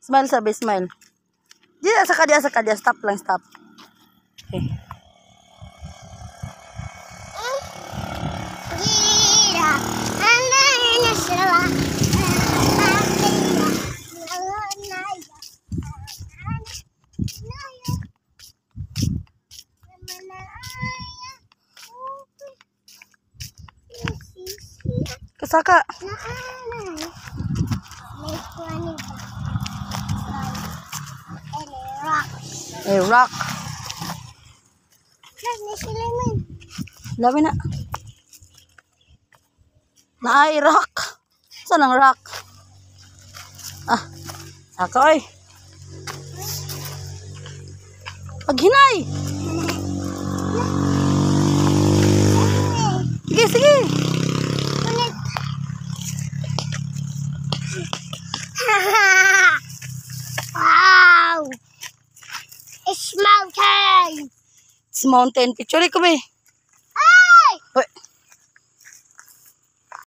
Smile sabi, smile. Dia asa ka, di, asa ka, di. Stop lang, stop. Okay. Kasaka. Eh, rock. Dami na. Naay, rock. Saan ang rock? Ah, saka oy. Paghinay. Sige, Wow! It's mountain! It's mountain. Picture ko.